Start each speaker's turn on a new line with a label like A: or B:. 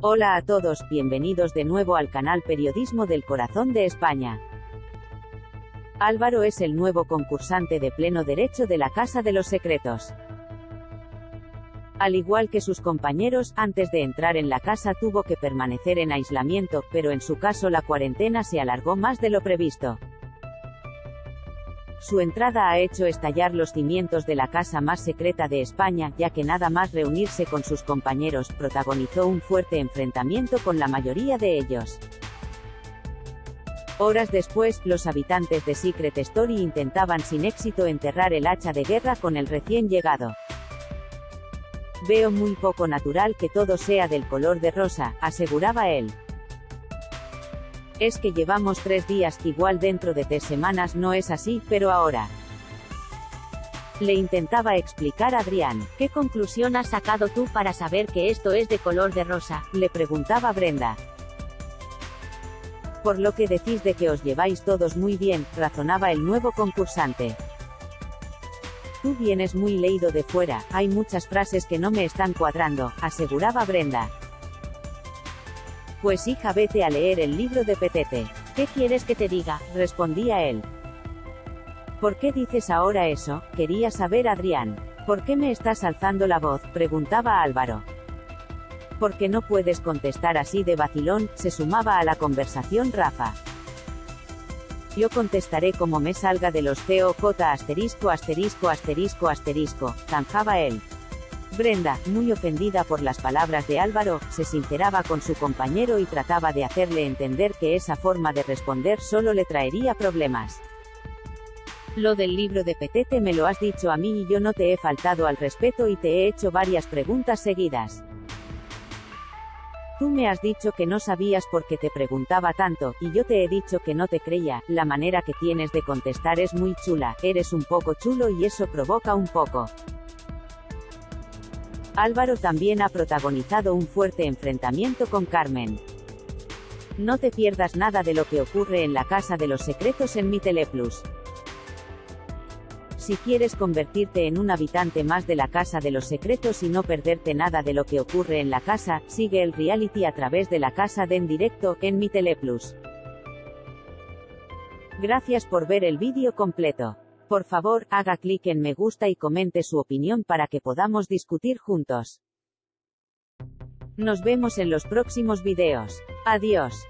A: Hola a todos, bienvenidos de nuevo al canal Periodismo del Corazón de España. Álvaro es el nuevo concursante de pleno derecho de la Casa de los Secretos. Al igual que sus compañeros, antes de entrar en la casa tuvo que permanecer en aislamiento, pero en su caso la cuarentena se alargó más de lo previsto. Su entrada ha hecho estallar los cimientos de la casa más secreta de España, ya que nada más reunirse con sus compañeros, protagonizó un fuerte enfrentamiento con la mayoría de ellos. Horas después, los habitantes de Secret Story intentaban sin éxito enterrar el hacha de guerra con el recién llegado. Veo muy poco natural que todo sea del color de rosa, aseguraba él. Es que llevamos tres días, igual dentro de tres semanas no es así, pero ahora. Le intentaba explicar a Adrián.
B: ¿Qué conclusión has sacado tú para saber que esto es de color de rosa?
A: Le preguntaba Brenda. Por lo que decís de que os lleváis todos muy bien, razonaba el nuevo concursante. Tú vienes muy leído de fuera, hay muchas frases que no me están cuadrando, aseguraba Brenda. Pues hija vete a leer el libro de Petete.
B: ¿Qué quieres que te diga?
A: respondía él. ¿Por qué dices ahora eso? Quería saber Adrián. ¿Por qué me estás alzando la voz? preguntaba Álvaro. Porque no puedes contestar así de vacilón, se sumaba a la conversación Rafa. Yo contestaré como me salga de los COJ asterisco asterisco asterisco asterisco, zanjaba él. Brenda, muy ofendida por las palabras de Álvaro, se sinceraba con su compañero y trataba de hacerle entender que esa forma de responder solo le traería problemas. Lo del libro de Petete me lo has dicho a mí y yo no te he faltado al respeto y te he hecho varias preguntas seguidas. Tú me has dicho que no sabías por qué te preguntaba tanto, y yo te he dicho que no te creía, la manera que tienes de contestar es muy chula, eres un poco chulo y eso provoca un poco. Álvaro también ha protagonizado un fuerte enfrentamiento con Carmen. No te pierdas nada de lo que ocurre en la Casa de los Secretos en mi Teleplus. Si quieres convertirte en un habitante más de la Casa de los Secretos y no perderte nada de lo que ocurre en la casa, sigue el reality a través de la Casa de en directo, en mi Teleplus. Gracias por ver el vídeo completo. Por favor, haga clic en me gusta y comente su opinión para que podamos discutir juntos. Nos vemos en los próximos videos. Adiós.